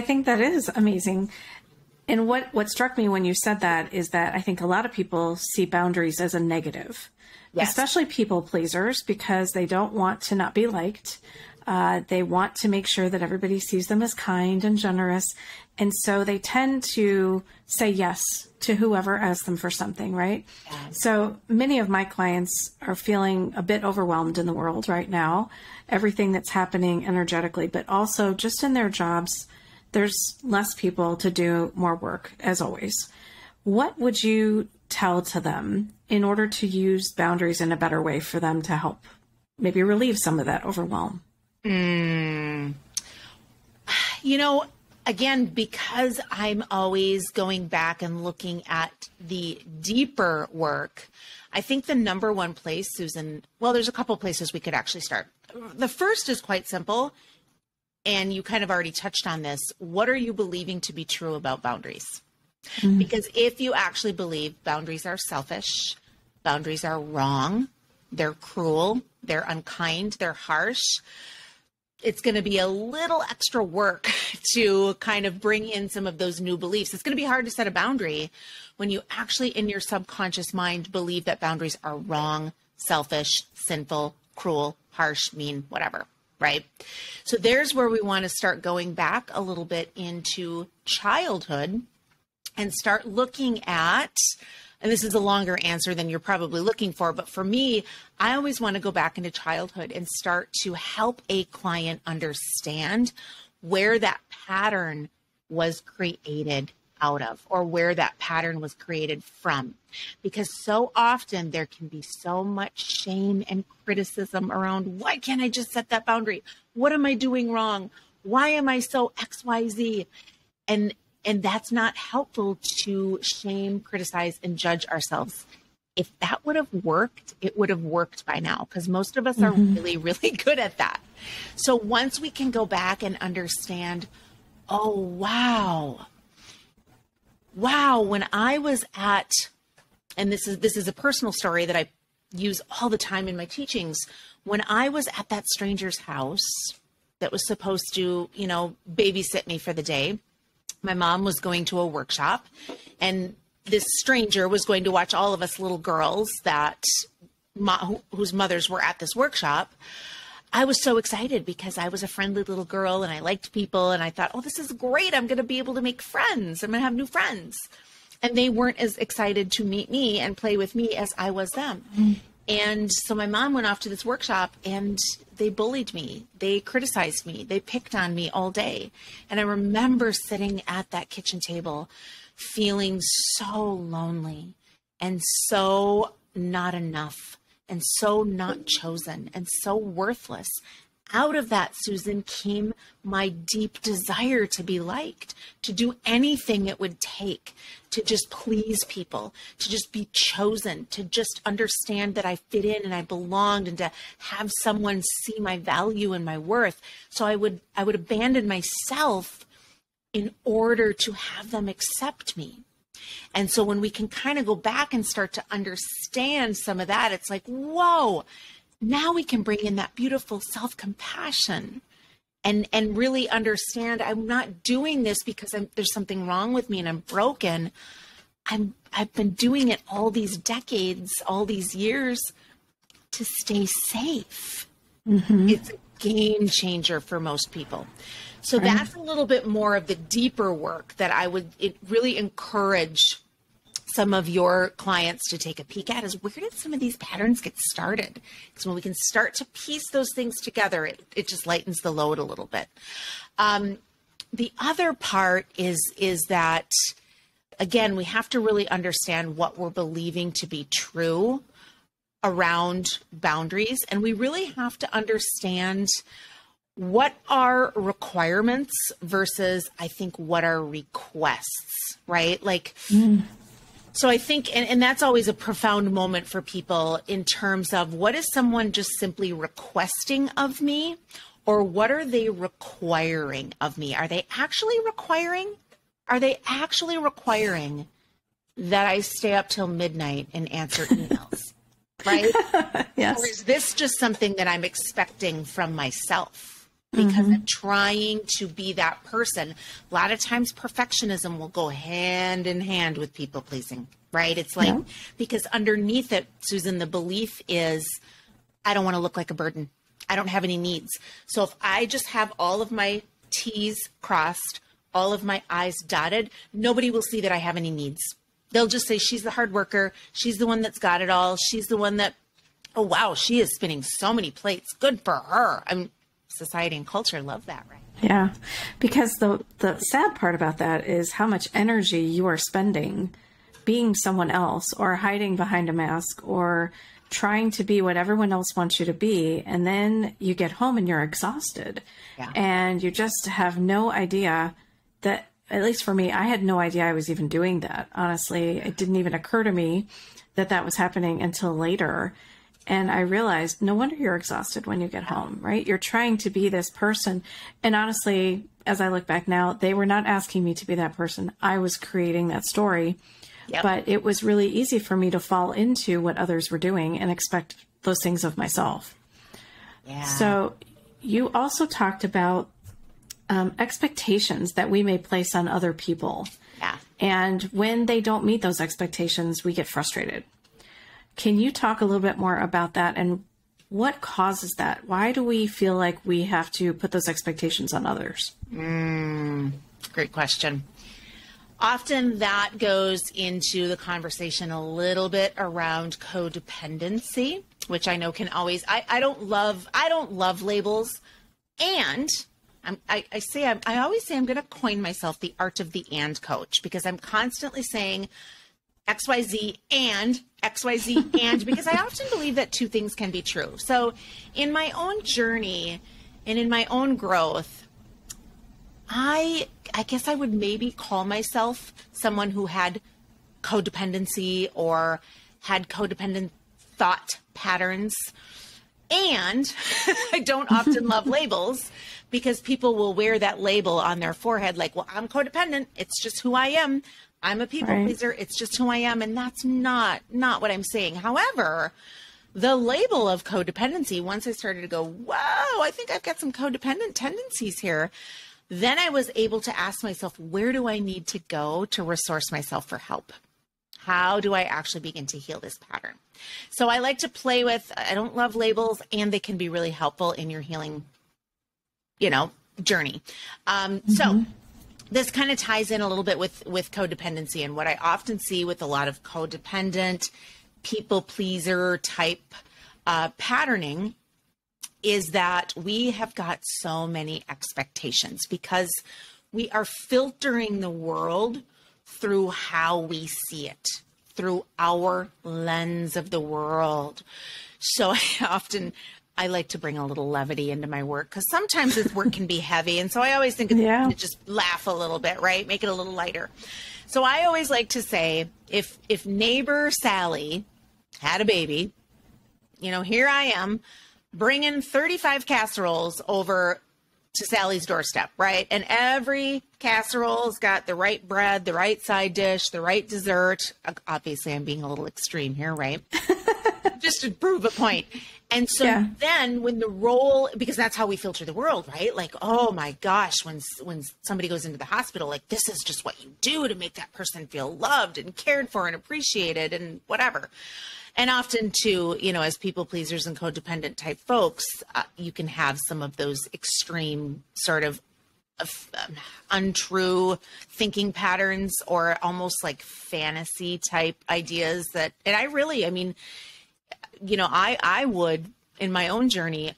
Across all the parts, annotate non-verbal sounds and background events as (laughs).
think that is amazing. And what, what struck me when you said that is that I think a lot of people see boundaries as a negative, yes. especially people pleasers, because they don't want to not be liked. Uh, they want to make sure that everybody sees them as kind and generous. And so they tend to say yes to whoever asks them for something, right? Yes. So many of my clients are feeling a bit overwhelmed in the world right now, everything that's happening energetically, but also just in their jobs, there's less people to do more work, as always. What would you tell to them in order to use boundaries in a better way for them to help maybe relieve some of that overwhelm? Mm. You know, again, because I'm always going back and looking at the deeper work, I think the number one place, Susan, well, there's a couple places we could actually start. The first is quite simple, and you kind of already touched on this. What are you believing to be true about boundaries? Mm-hmm. Because if you actually believe boundaries are selfish, boundaries are wrong, they're cruel, they're unkind, they're harsh, it's going to be a little extra work (laughs) to kind of bring in some of those new beliefs. It's going to be hard to set a boundary when you actually, in your subconscious mind, believe that boundaries are wrong, selfish, sinful, cruel, harsh, mean, whatever. Right. So there's where we want to start going back a little bit into childhood and start looking at and this is a longer answer than you're probably looking for, but for me, I always want to go back into childhood and start to help a client understand where that pattern was created out of or where that pattern was created from. Because so often there can be so much shame and criticism around why can't I just set that boundary? What am I doing wrong? Why am I so XYZ? And and that's not helpful to shame, criticize, and judge ourselves. If that would have worked, it would have worked by now because most of us mm-hmm. are really, really (laughs) good at that. So once we can go back and understand, oh, wow, wow, when I was at, and this is this is a personal story that I use all the time in my teachings. When I was at that stranger's house that was supposed to, you know, babysit me for the day, my mom was going to a workshop and this stranger was going to watch all of us little girls that whose mothers were at this workshop i was so excited because i was a friendly little girl and i liked people and i thought oh this is great i'm going to be able to make friends i'm going to have new friends and they weren't as excited to meet me and play with me as i was them mm. And so my mom went off to this workshop and they bullied me. They criticized me. They picked on me all day. And I remember sitting at that kitchen table feeling so lonely and so not enough and so not chosen and so worthless out of that, Susan, came my deep desire to be liked, to do anything it would take to just please people, to just be chosen, to just understand that I fit in and I belonged and to have someone see my value and my worth. So I would I would abandon myself in order to have them accept me. And so when we can kind of go back and start to understand some of that, it's like, whoa, now we can bring in that beautiful self-compassion and and really understand I'm not doing this because I'm, there's something wrong with me and I'm broken. I'm I've been doing it all these decades, all these years to stay safe. Mm-hmm. It's a game changer for most people. So that's a little bit more of the deeper work that I would it really encourage some of your clients to take a peek at is where did some of these patterns get started? Because when we can start to piece those things together, it, it just lightens the load a little bit. Um, the other part is is that again we have to really understand what we're believing to be true around boundaries and we really have to understand what are requirements versus i think what are requests right like mm. So I think, and, and that's always a profound moment for people in terms of what is someone just simply requesting of me or what are they requiring of me? Are they actually requiring? Are they actually requiring that I stay up till midnight and answer emails? (laughs) right? yes. Or is this just something that I'm expecting from myself? Because mm-hmm. I'm trying to be that person. A lot of times, perfectionism will go hand in hand with people pleasing, right? It's like, yeah. because underneath it, Susan, the belief is, I don't want to look like a burden. I don't have any needs. So if I just have all of my T's crossed, all of my I's dotted, nobody will see that I have any needs. They'll just say, she's the hard worker. She's the one that's got it all. She's the one that, oh, wow, she is spinning so many plates. Good for her. I'm, society and culture love that, right? Yeah, because the the sad part about that is how much energy you are spending being someone else or hiding behind a mask or trying to be what everyone else wants you to be and then you get home and you're exhausted yeah. and you just have no idea that at least for me I had no idea I was even doing that honestly it didn't even occur to me that that was happening until later and I realized no wonder you're exhausted when you get home, right? You're trying to be this person. And honestly, as I look back now, they were not asking me to be that person. I was creating that story. Yep. But it was really easy for me to fall into what others were doing and expect those things of myself. Yeah. So you also talked about um, expectations that we may place on other people. Yeah. And when they don't meet those expectations, we get frustrated. Can you talk a little bit more about that and what causes that? Why do we feel like we have to put those expectations on others? Mm, great question. Often that goes into the conversation a little bit around codependency, which I know can always, I, I don't love, I don't love labels. And I'm, I, I say, I'm, I always say I'm going to coin myself the art of the and coach because I'm constantly saying, XYZ and XYZ and because I often believe that two things can be true. So, in my own journey and in my own growth, I I guess I would maybe call myself someone who had codependency or had codependent thought patterns. And (laughs) I don't often love (laughs) labels because people will wear that label on their forehead like, well, I'm codependent. It's just who I am. I'm a people right. pleaser. It's just who I am. And that's not, not what I'm saying. However, the label of codependency, once I started to go, whoa, I think I've got some codependent tendencies here. Then I was able to ask myself, where do I need to go to resource myself for help? How do I actually begin to heal this pattern? So I like to play with, I don't love labels, and they can be really helpful in your healing, you know, journey. Um, mm-hmm. So this kind of ties in a little bit with with codependency and what I often see with a lot of codependent people pleaser type uh, patterning is that we have got so many expectations because we are filtering the world through how we see it through our lens of the world. So (laughs) i often I like to bring a little levity into my work because sometimes this work can be heavy. And so I always think it's yeah. to just laugh a little bit, right? Make it a little lighter. So I always like to say if if neighbor Sally had a baby, you know, here I am bringing 35 casseroles over to Sally's doorstep, right? And every casserole's got the right bread, the right side dish, the right dessert. Obviously, I'm being a little extreme here, right? (laughs) Just to prove a point. And so yeah. then when the role because that's how we filter the world, right? Like, oh my gosh, when when somebody goes into the hospital, like this is just what you do to make that person feel loved and cared for and appreciated and whatever. And often too, you know, as people pleasers and codependent type folks, uh, you can have some of those extreme sort of um, untrue thinking patterns or almost like fantasy type ideas that and I really I mean you know, I I would in my own journey,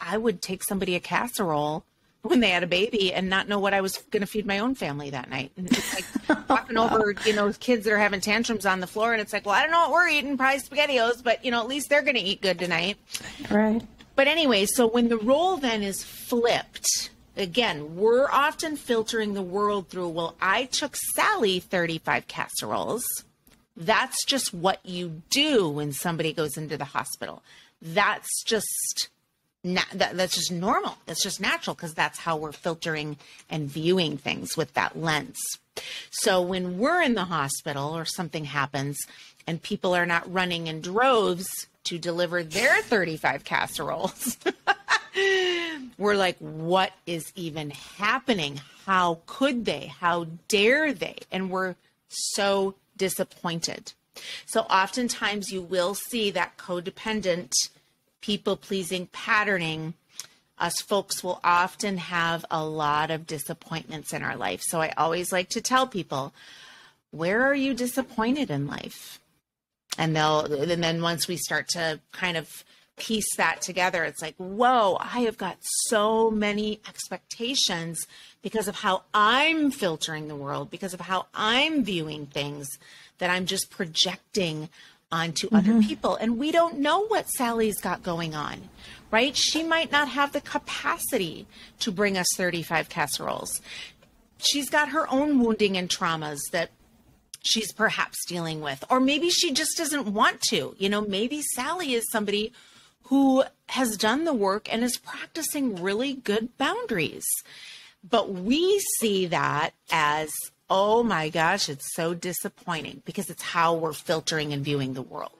I would take somebody a casserole when they had a baby and not know what I was going to feed my own family that night. And it's like (laughs) walking over, you know, kids that are having tantrums on the floor, and it's like, well, I don't know what we're eating, probably spaghettios, but you know, at least they're going to eat good tonight. Right. But anyway, so when the role then is flipped, again, we're often filtering the world through, well, I took Sally 35 casseroles that's just what you do when somebody goes into the hospital. That's just that, that's just normal. That's just natural because that's how we're filtering and viewing things with that lens. So when we're in the hospital or something happens and people are not running in droves to deliver their 35 casseroles, (laughs) we're like, what is even happening? How could they? How dare they? And we're so disappointed. So oftentimes you will see that codependent, people pleasing patterning. Us folks will often have a lot of disappointments in our life. So I always like to tell people, where are you disappointed in life? And they'll, and then once we start to kind of piece that together, it's like, whoa, I have got so many expectations because of how I'm filtering the world, because of how I'm viewing things that I'm just projecting onto mm-hmm. other people. And we don't know what Sally's got going on, right? She might not have the capacity to bring us 35 casseroles. She's got her own wounding and traumas that she's perhaps dealing with. Or maybe she just doesn't want to. You know, maybe Sally is somebody who has done the work and is practicing really good boundaries. But we see that as, oh my gosh, it's so disappointing because it's how we're filtering and viewing the world.